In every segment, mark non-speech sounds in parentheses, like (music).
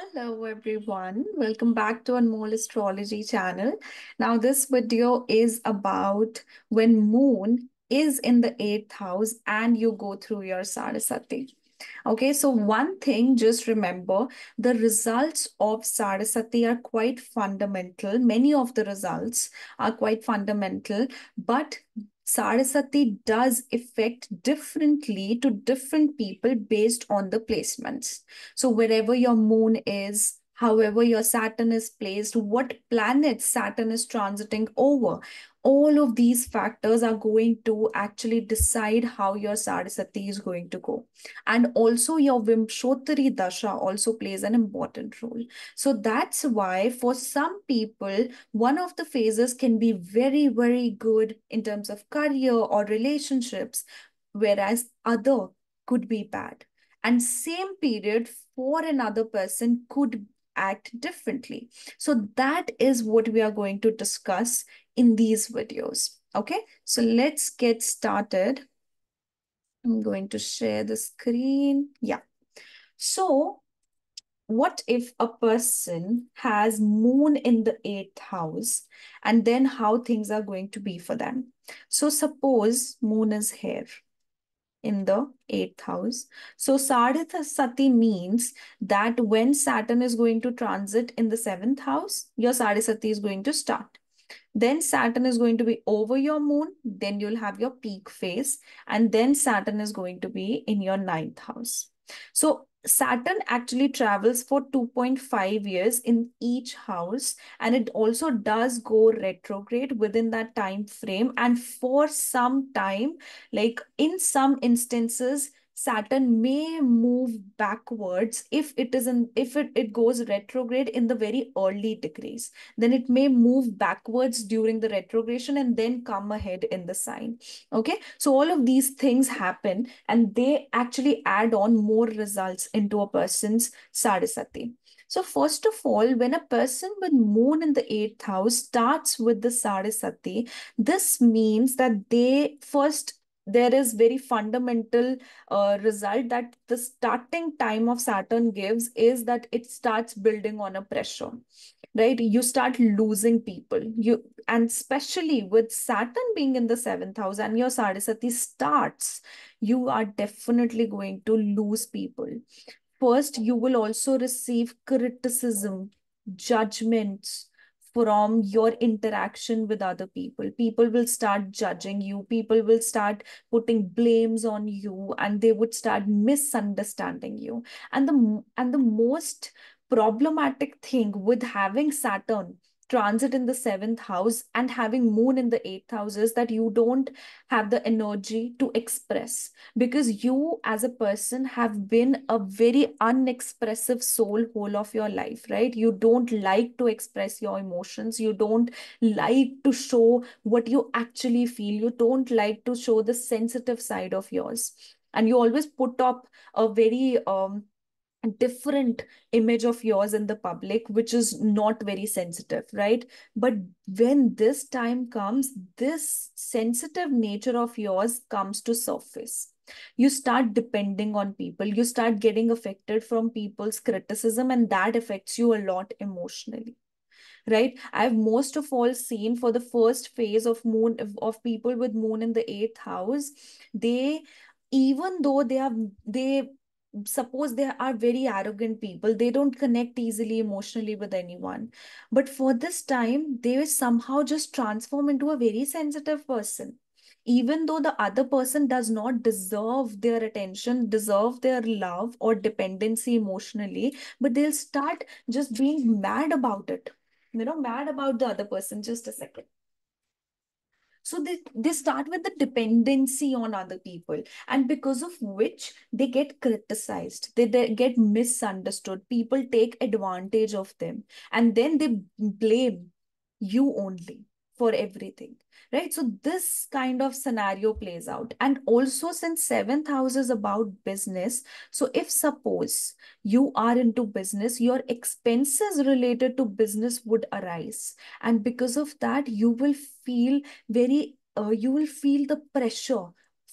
Hello everyone, welcome back to Anmol Astrology channel. Now this video is about when moon is in the 8th house and you go through your Sade Sati. Okay, so one thing, just remember the results of Sade Sati are quite fundamental. Many of the results are quite fundamental, but Sade Sati does affect differently to different people based on the placements. So wherever your moon is, however your Saturn is placed, what planets Saturn is transiting over, all of these factors are going to actually decide how your Sade Sati is going to go. And also your Vimshottari Dasha also plays an important role. So that's why for some people, one of the phases can be very, very good in terms of career or relationships, whereas other could be bad. And same period for another person could act differently. So that is what we are going to discuss in these videos. Okay, so let's get started. I'm going to share the screen. Yeah. So what if a person has moon in the eighth house and then how things are going to be for them? So suppose moon is here in the eighth house. So Sade Sati means that when Saturn is going to transit in the seventh house, your Sade Sati is going to start. Then Saturn is going to be over your moon. Then you'll have your peak phase. And then Saturn is going to be in your ninth house. So Saturn actually travels for 2.5 years in each house and it also does go retrograde within that time frame. And for some time like in some instances Saturn may move backwards if it is in if it, it goes retrograde in the very early degrees. Then it may move backwards during the retrogression and then come ahead in the sign. Okay, so all of these things happen and they actually add on more results into a person's Sade Sati. So first of all, when a person with moon in the eighth house starts with the Sade Sati, this means that they first there is very fundamental uh, result that the starting time of Saturn gives is that it starts building on a pressure right? You start losing people. You and especially with saturn being in the seventh house and your Sade Sati starts you are definitely going to lose people. First you will also receive criticism judgments from your interaction with other people. People will start judging you. People will start putting blames on you and they would start misunderstanding you. And the, and the most problematic thing with having Saturn transit in the seventh house and having moon in the eighth house is that you don't have the energy to express. Because you as a person have been a very unexpressive soul whole of your life right? You don't like to express your emotions. You don't like to show what you actually feel. You don't like to show the sensitive side of yours. And you always put up a very um different image of yours in the public which is not very sensitive right? But when this time comes this sensitive nature of yours comes to surface. You start depending on people. You start getting affected from people's criticism and that affects you a lot emotionally right? I've most of all seen for the first phase of moon of people with moon in the eighth house they even though they have they suppose they are very arrogant people they don't connect easily emotionally with anyone. But for this time they somehow just transform into a very sensitive person. Even though the other person does not deserve their attention deserve their love or dependency emotionally but they'll start just being mad about it. You know mad about the other person just a second so they, they start with the dependency on other people, and because of which they get criticized, they, they get misunderstood. People take advantage of them, and then they blame you only for everything right so this kind of scenario plays out and also since seventh house is about business so if suppose you are into business your expenses related to business would arise and because of that you will feel very uh, you will feel the pressure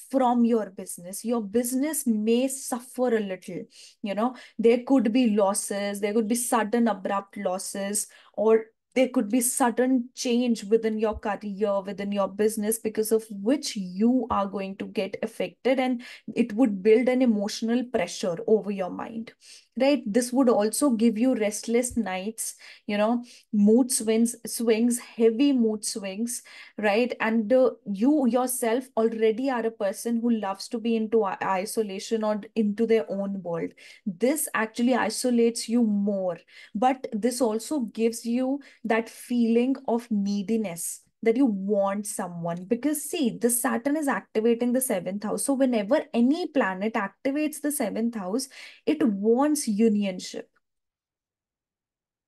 from your business. Your business may suffer a little. You know, there could be losses, there could be sudden, abrupt losses, or there could be sudden change within your career, within your business, because of which you are going to get affected, and it would build an emotional pressure over your mind right? This would also give you restless nights you know mood swings swings heavy mood swings right? And uh, you yourself already are a person who loves to be into isolation or into their own world. This actually isolates you more but this also gives you that feeling of neediness that you want someone because see the saturn is activating the seventh house. So whenever any planet activates the seventh house it wants unionship.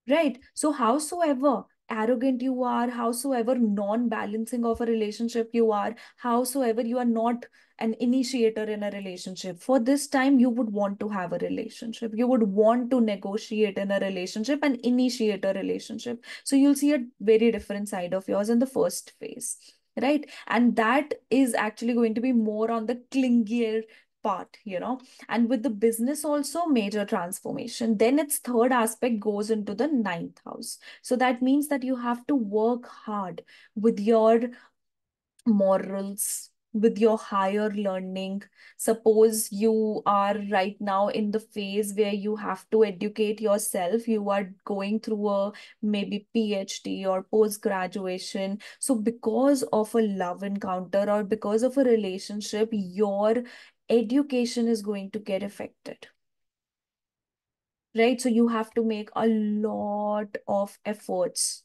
Right? So howsoever arrogant you are howsoever non-balancing of a relationship you are howsoever you are not an initiator in a relationship. For this time you would want to have a relationship. You would want to negotiate in a relationship and initiate a relationship. So you'll see a very different side of yours in the first phase right? And that is actually going to be more on the clingier part you know. And with the business also major transformation. Then its third aspect goes into the ninth house. So that means that you have to work hard with your morals with your higher learning. Suppose you are right now in the phase where you have to educate yourself. You are going through a maybe phd or post graduation so because of a love encounter or because of a relationship your education is going to get affected. Right? So you have to make a lot of efforts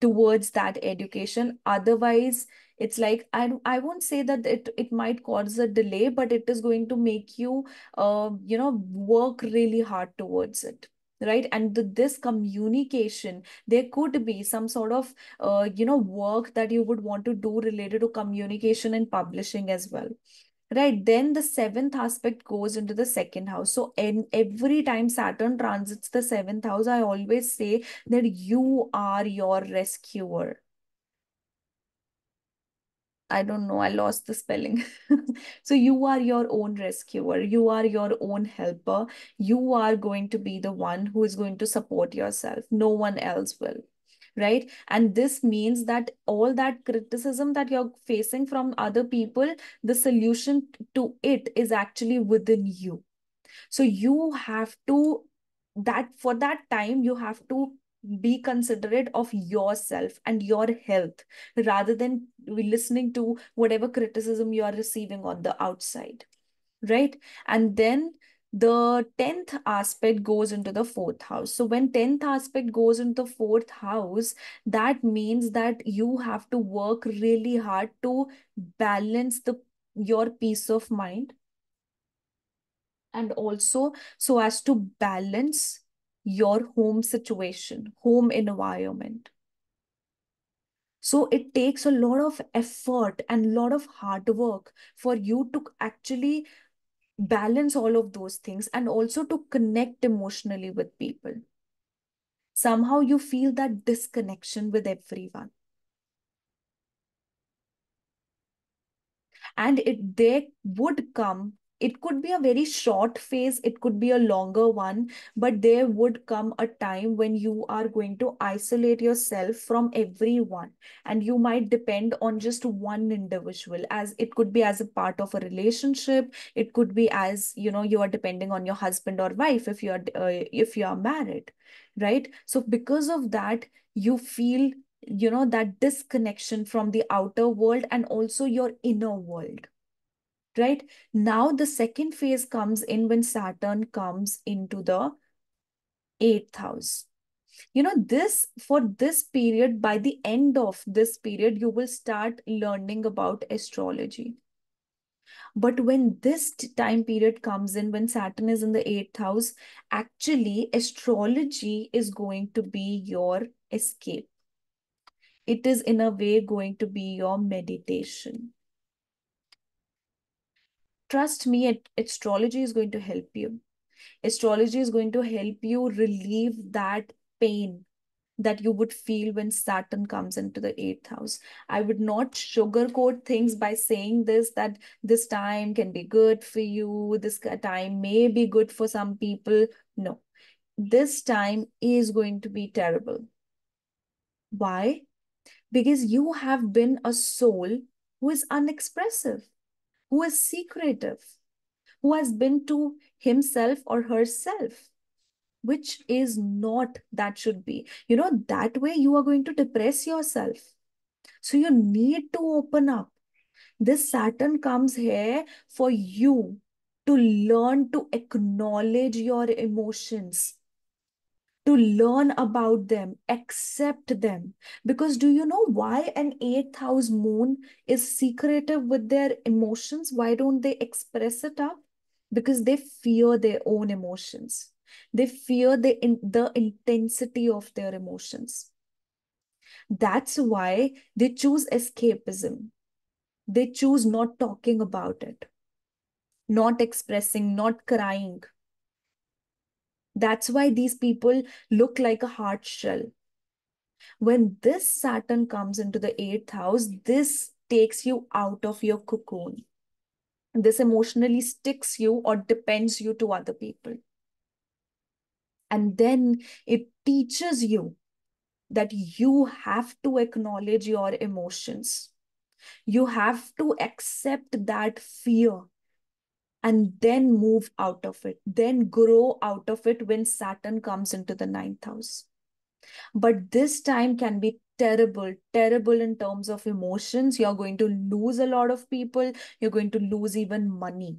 towards that education. Otherwise it's like I, I won't say that it, it might cause a delay but it is going to make you uh, you know work really hard towards it. Right? And the, this communication there could be some sort of uh, you know work that you would want to do related to communication and publishing as well Right, then the seventh aspect goes into the second house. So, in every time Saturn transits the seventh house, I always say that you are your rescuer. I don't know, I lost the spelling. (laughs) so, you are your own rescuer, you are your own helper. You are going to be the one who is going to support yourself. No one else will right? And this means that all that criticism that you're facing from other people the solution to it is actually within you. So you have to that for that time you have to be considerate of yourself and your health rather than listening to whatever criticism you are receiving on the outside right? And then the 10th aspect goes into the fourth house. So when 10th aspect goes into the fourth house that means that you have to work really hard to balance the your peace of mind. And also so as to balance your home situation home environment. So it takes a lot of effort and a lot of hard work for you to actually balance all of those things and also to connect emotionally with people. Somehow you feel that disconnection with everyone. And it there would come it could be a very short phase it could be a longer one but there would come a time when you are going to isolate yourself from everyone and you might depend on just one individual as it could be as a part of a relationship it could be as you know you are depending on your husband or wife if you are uh, if you are married right? So because of that you feel you know that disconnection from the outer world and also your inner world right? Now the second phase comes in when Saturn comes into the eighth house. You know, this for this period, by the end of this period, you will start learning about astrology. But when this time period comes in, when Saturn is in the eighth house, actually, astrology is going to be your escape. It is, in a way, going to be your meditation trust me, astrology is going to help you. Astrology is going to help you relieve that pain that you would feel when Saturn comes into the eighth house. I would not sugarcoat things by saying this that this time can be good for you, this time may be good for some people. No, this time is going to be terrible. Why? Because you have been a soul who is unexpressive, who is secretive, who has been to himself or herself which is not that should be. You know that way you are going to depress yourself. So you need to open up. This saturn comes here for you to learn to acknowledge your emotions to learn about them, accept them. Because do you know why an eighth house moon is secretive with their emotions? Why don't they express it up? Because they fear their own emotions. They fear the, in, the intensity of their emotions. That's why they choose escapism. They choose not talking about it, not expressing, not crying. That's why these people look like a hard shell. When this Saturn comes into the eighth house, this takes you out of your cocoon. This emotionally sticks you or depends you to other people. And then it teaches you that you have to acknowledge your emotions. You have to accept that fear and then move out of it, then grow out of it when Saturn comes into the ninth house. But this time can be terrible, terrible in terms of emotions. You're going to lose a lot of people. You're going to lose even money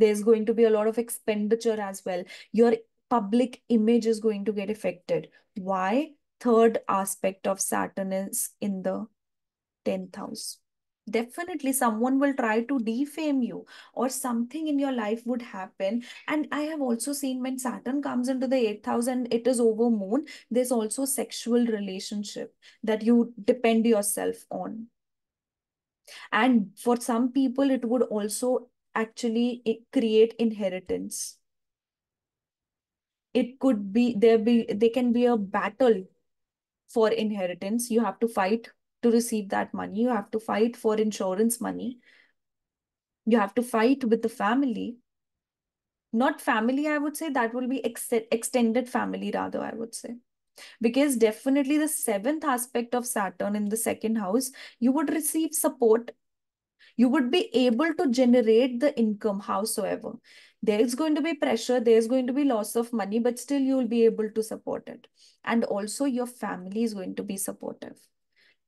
there's going to be a lot of expenditure as well. Your public image is going to get affected. Why? Third aspect of Saturn is in the 10th house. Definitely, someone will try to defame you, or something in your life would happen. And I have also seen when Saturn comes into the 8000 it is over moon, there's also sexual relationship that you depend yourself on. And for some people, it would also actually eh, create inheritance it could be there be there can be a battle for inheritance you have to fight to receive that money you have to fight for insurance money. You have to fight with the family. Not family i would say that will be ex extended family rather i would say. Because definitely the seventh aspect of saturn in the second house you would receive support. You would be able to generate the income howsoever. There's going to be pressure there's going to be loss of money but still you will be able to support it. And also your family is going to be supportive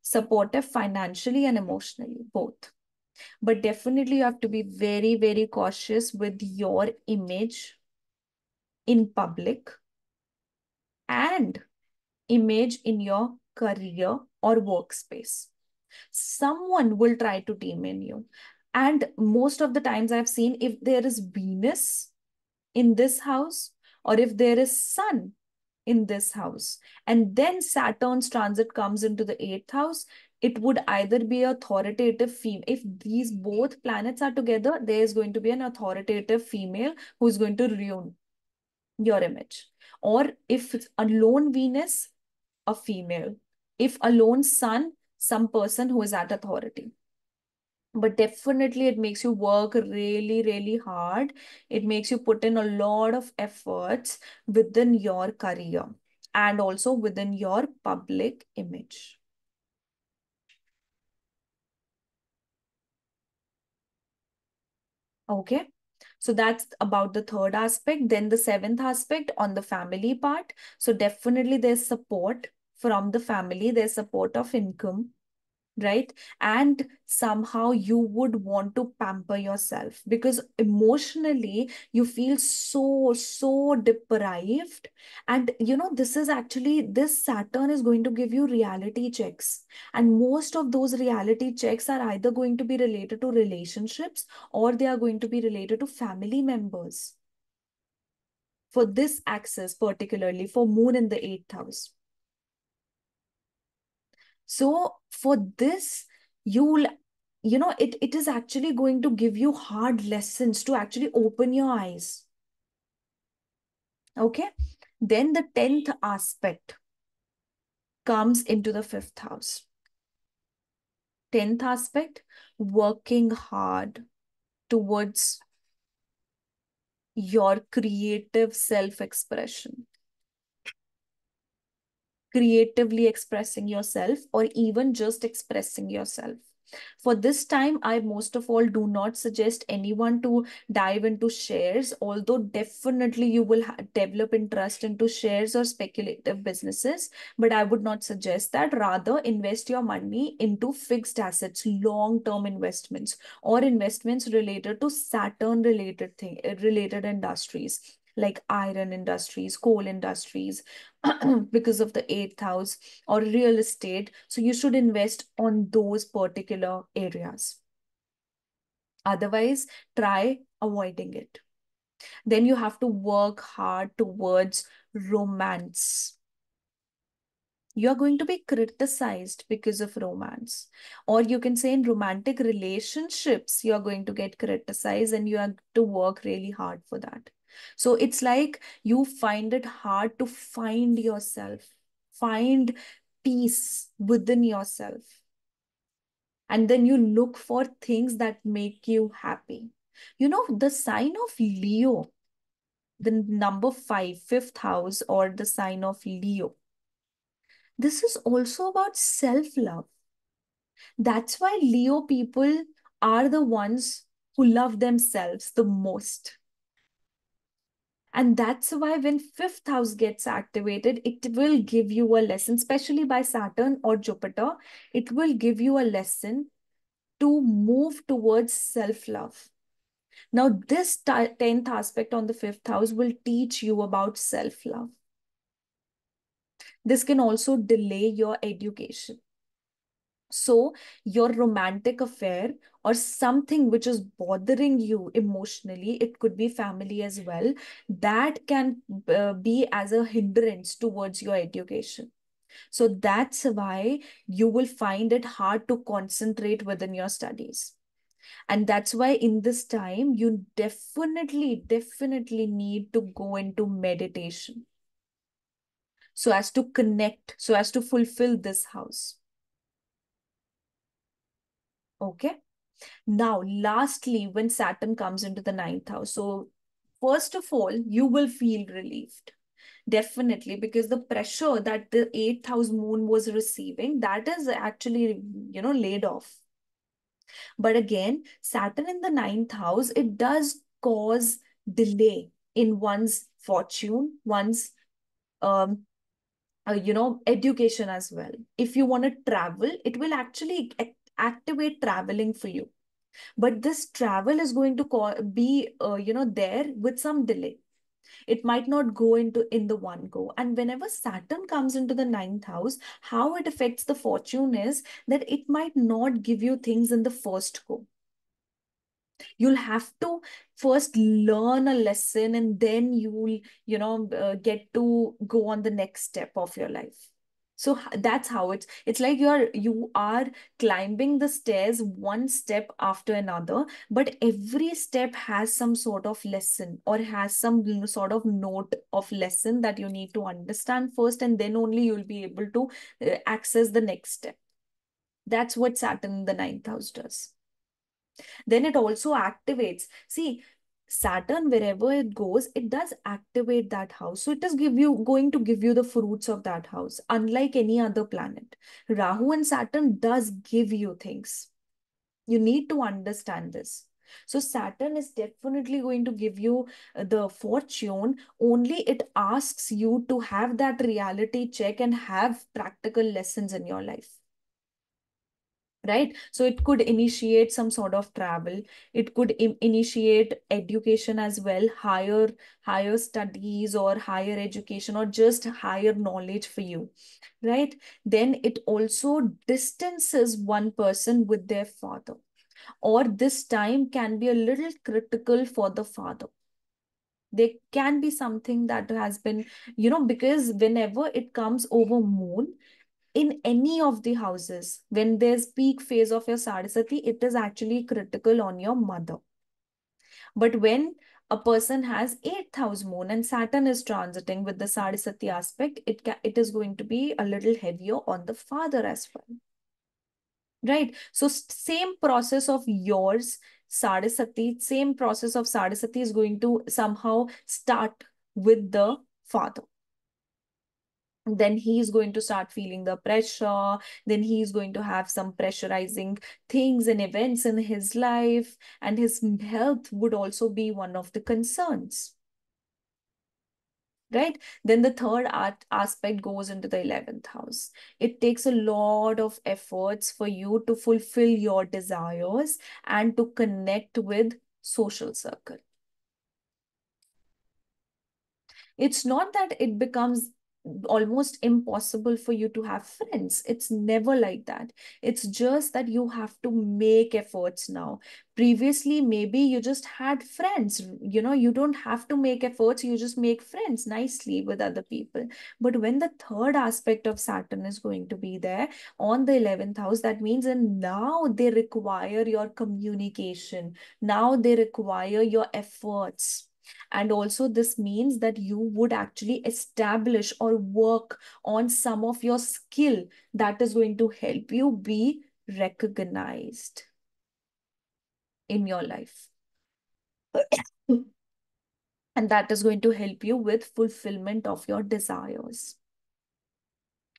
supportive financially and emotionally both but definitely you have to be very very cautious with your image in public and image in your career or workspace someone will try to demon you. And most of the times I've seen if there is Venus in this house or if there is Sun in this house and then Saturn's transit comes into the eighth house, it would either be authoritative female. If these both planets are together, there is going to be an authoritative female who is going to ruin your image. Or if it's a lone Venus, a female. If a lone Sun, some person who is at authority but definitely it makes you work really really hard. It makes you put in a lot of efforts within your career and also within your public image. Okay. So that's about the third aspect. Then the seventh aspect on the family part. So definitely there's support from the family, there's support of income, right? And somehow you would want to pamper yourself because emotionally you feel so, so deprived. And you know, this is actually, this Saturn is going to give you reality checks. And most of those reality checks are either going to be related to relationships or they are going to be related to family members. For this axis, particularly for Moon in the eighth house. So for this, you'll, you know, it, it is actually going to give you hard lessons to actually open your eyes. Okay. Then the 10th aspect comes into the fifth house. 10th aspect, working hard towards your creative self-expression. Creatively expressing yourself or even just expressing yourself. For this time, I most of all do not suggest anyone to dive into shares, although definitely you will develop interest into shares or speculative businesses. But I would not suggest that. Rather, invest your money into fixed assets, long-term investments, or investments related to Saturn related thing, related industries like iron industries, coal industries, (clears throat) because of the eighth house or real estate. So you should invest on those particular areas. Otherwise, try avoiding it. Then you have to work hard towards romance you are going to be criticized because of romance. Or you can say in romantic relationships, you are going to get criticized and you have to work really hard for that. So it's like you find it hard to find yourself, find peace within yourself. And then you look for things that make you happy. You know, the sign of Leo, the number five, fifth house, or the sign of Leo. This is also about self-love. That's why Leo people are the ones who love themselves the most. And that's why when fifth house gets activated, it will give you a lesson, especially by Saturn or Jupiter. It will give you a lesson to move towards self-love. Now, this 10th aspect on the fifth house will teach you about self-love. This can also delay your education. So your romantic affair or something which is bothering you emotionally, it could be family as well, that can uh, be as a hindrance towards your education. So that's why you will find it hard to concentrate within your studies. And that's why in this time, you definitely, definitely need to go into meditation so as to connect, so as to fulfill this house. Okay. Now, lastly, when Saturn comes into the ninth house, so first of all, you will feel relieved. Definitely, because the pressure that the eighth house moon was receiving, that is actually, you know, laid off. But again, Saturn in the ninth house, it does cause delay in one's fortune, one's um, uh, you know, education as well. If you want to travel, it will actually activate traveling for you. But this travel is going to call, be, uh, you know, there with some delay. It might not go into in the one go. And whenever Saturn comes into the ninth house, how it affects the fortune is that it might not give you things in the first go you'll have to first learn a lesson and then you'll you know uh, get to go on the next step of your life so that's how it's it's like you are you are climbing the stairs one step after another but every step has some sort of lesson or has some sort of note of lesson that you need to understand first and then only you'll be able to uh, access the next step that's what saturn the ninth house does then it also activates. See, Saturn, wherever it goes, it does activate that house. So it is give you going to give you the fruits of that house, unlike any other planet. Rahu and Saturn does give you things. You need to understand this. So Saturn is definitely going to give you uh, the fortune, only it asks you to have that reality check and have practical lessons in your life right? So it could initiate some sort of travel. It could initiate education as well higher higher studies or higher education or just higher knowledge for you right? Then it also distances one person with their father. Or this time can be a little critical for the father. There can be something that has been you know because whenever it comes over moon in any of the houses, when there's peak phase of your Sade Sati, it is actually critical on your mother. But when a person has eighth house moon and Saturn is transiting with the Sade Sati aspect, it, it is going to be a little heavier on the father as well. Right? So same process of yours, Sade Sati, same process of Sade Sati is going to somehow start with the father then he's going to start feeling the pressure then he's going to have some pressurizing things and events in his life and his health would also be one of the concerns right? Then the third art aspect goes into the 11th house. It takes a lot of efforts for you to fulfill your desires and to connect with social circle. It's not that it becomes almost impossible for you to have friends. It's never like that. It's just that you have to make efforts now. Previously, maybe you just had friends. You know, you don't have to make efforts. You just make friends nicely with other people. But when the third aspect of Saturn is going to be there on the 11th house, that means and now they require your communication. Now they require your efforts and also this means that you would actually establish or work on some of your skill that is going to help you be recognized in your life. (coughs) and that is going to help you with fulfillment of your desires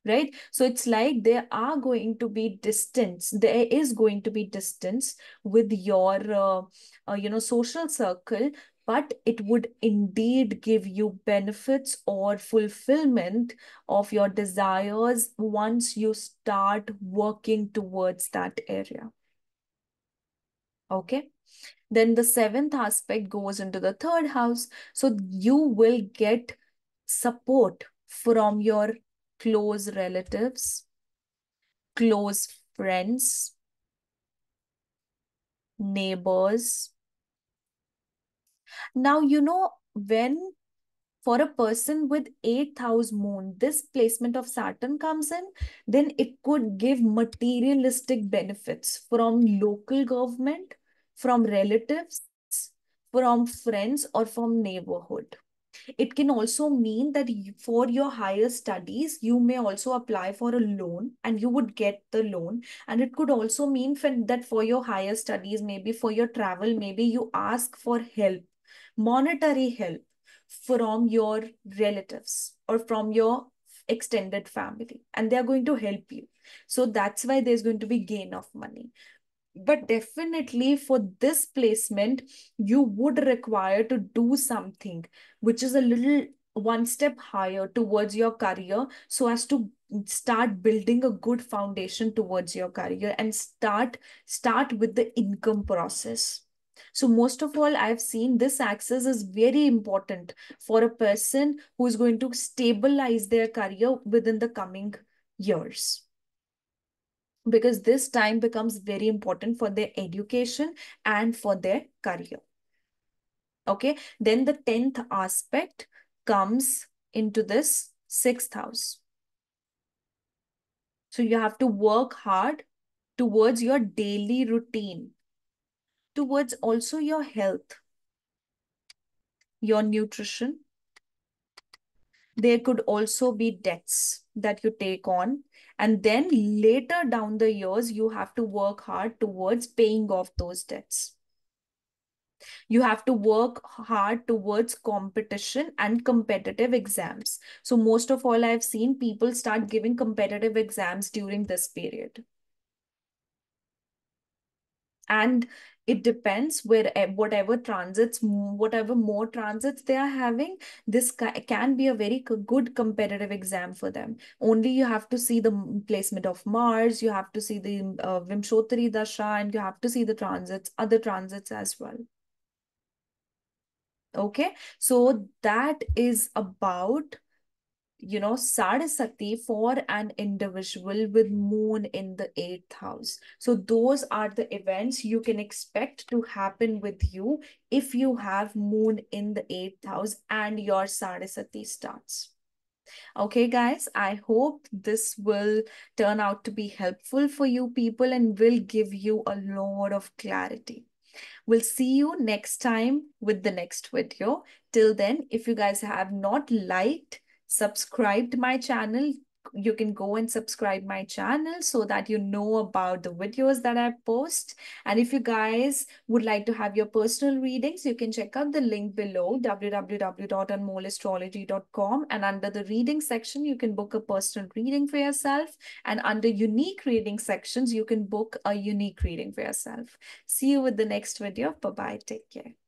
right so it's like there are going to be distance there is going to be distance with your uh, uh, you know social circle but it would indeed give you benefits or fulfillment of your desires once you start working towards that area. Okay. Then the seventh aspect goes into the third house. So you will get support from your close relatives, close friends, neighbors, now, you know, when for a person with eighth house moon, this placement of Saturn comes in, then it could give materialistic benefits from local government, from relatives, from friends, or from neighborhood. It can also mean that for your higher studies, you may also apply for a loan and you would get the loan. And it could also mean that for your higher studies, maybe for your travel, maybe you ask for help monetary help from your relatives or from your extended family and they are going to help you. So that's why there's going to be gain of money. But definitely for this placement you would require to do something which is a little one step higher towards your career so as to start building a good foundation towards your career and start start with the income process so most of all, I've seen this axis is very important for a person who is going to stabilize their career within the coming years. Because this time becomes very important for their education and for their career. Okay, then the 10th aspect comes into this sixth house. So you have to work hard towards your daily routine towards also your health, your nutrition. There could also be debts that you take on. And then later down the years, you have to work hard towards paying off those debts. You have to work hard towards competition and competitive exams. So most of all, I've seen people start giving competitive exams during this period. And it depends where eh, whatever transits whatever more transits they are having this can be a very good competitive exam for them. Only you have to see the placement of mars you have to see the uh, vimshottari dasha and you have to see the transits other transits as well. Okay? So that is about you know, Sade Sati for an individual with moon in the eighth house. So those are the events you can expect to happen with you if you have moon in the eighth house and your Sade Sati starts. Okay, guys, I hope this will turn out to be helpful for you people and will give you a lot of clarity. We'll see you next time with the next video. Till then, if you guys have not liked, subscribed to my channel, you can go and subscribe my channel so that you know about the videos that I post. And if you guys would like to have your personal readings, you can check out the link below www.anmolastrology.com and under the reading section, you can book a personal reading for yourself. And under unique reading sections, you can book a unique reading for yourself. See you with the next video. Bye-bye. Take care.